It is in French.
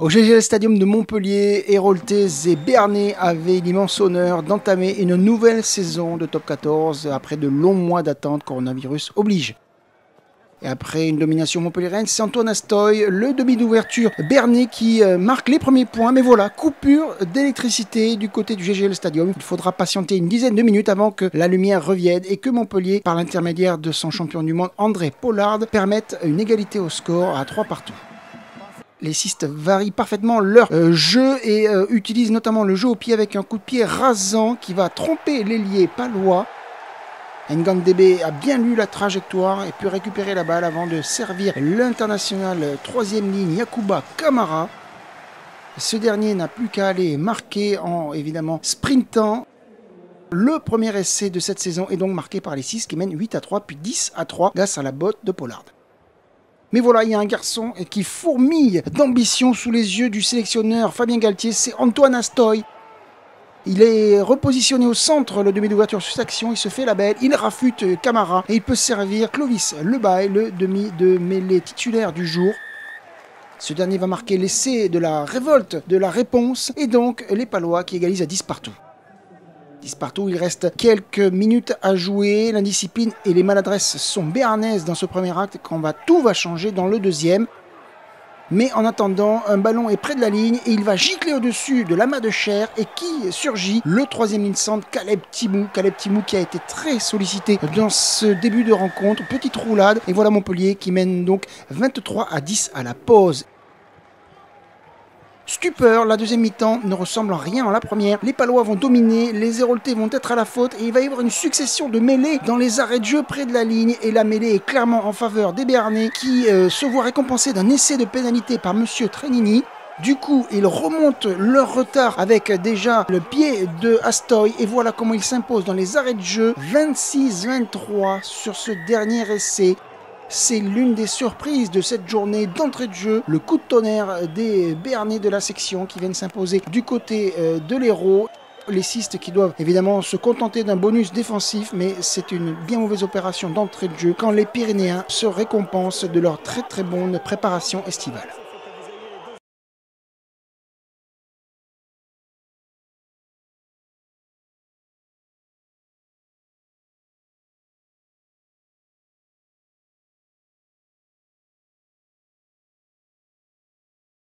Au GGL Stadium de Montpellier, Héroltais et Bernay avaient l'immense honneur d'entamer une nouvelle saison de top 14 après de longs mois d'attente coronavirus oblige. Et après une domination montpelliéraine, c'est Antoine Astoy, le demi d'ouverture Bernay qui euh, marque les premiers points. Mais voilà, coupure d'électricité du côté du GGL Stadium. Il faudra patienter une dizaine de minutes avant que la lumière revienne et que Montpellier, par l'intermédiaire de son champion du monde André Pollard, permette une égalité au score à 3 partout les cistes varient parfaitement leur euh, jeu et euh, utilisent notamment le jeu au pied avec un coup de pied rasant qui va tromper l'ailier palois. Ngang DB a bien lu la trajectoire et pu récupérer la balle avant de servir l'international troisième ligne Yakuba Kamara. Ce dernier n'a plus qu'à aller marquer en évidemment sprintant. Le premier essai de cette saison est donc marqué par les 6 qui mènent 8 à 3 puis 10 à 3 grâce à la botte de Pollard. Mais voilà, il y a un garçon qui fourmille d'ambition sous les yeux du sélectionneur Fabien Galtier, c'est Antoine Astoy. Il est repositionné au centre, le demi d'ouverture sous action, il se fait la belle, il rafute Camara et il peut servir Clovis Lebaille, le demi de mêlée titulaire du jour. Ce dernier va marquer l'essai de la révolte, de la réponse, et donc les Palois qui égalisent à 10 partout partout. Il reste quelques minutes à jouer. L'indiscipline et les maladresses sont béarnaises dans ce premier acte quand tout va changer dans le deuxième. Mais en attendant, un ballon est près de la ligne et il va gicler au-dessus de l'amas de chair. Et qui surgit? Le troisième ligne centre, Caleb Timou. Caleb Timou qui a été très sollicité dans ce début de rencontre. Petite roulade. Et voilà Montpellier qui mène donc 23 à 10 à la pause. Stupeur, la deuxième mi-temps ne ressemble en rien à la première. Les Palois vont dominer, les Héroltais vont être à la faute et il va y avoir une succession de mêlées dans les arrêts de jeu près de la ligne. Et la mêlée est clairement en faveur des Béarnais qui euh, se voient récompensés d'un essai de pénalité par Monsieur Trenini. Du coup, ils remontent leur retard avec déjà le pied de Astoy et voilà comment ils s'imposent dans les arrêts de jeu 26-23 sur ce dernier essai. C'est l'une des surprises de cette journée d'entrée de jeu. Le coup de tonnerre des Béarnais de la section qui viennent s'imposer du côté euh, de l'Hérault les cistes qui doivent évidemment se contenter d'un bonus défensif, mais c'est une bien mauvaise opération d'entrée de jeu quand les Pyrénéens se récompensent de leur très très bonne préparation estivale.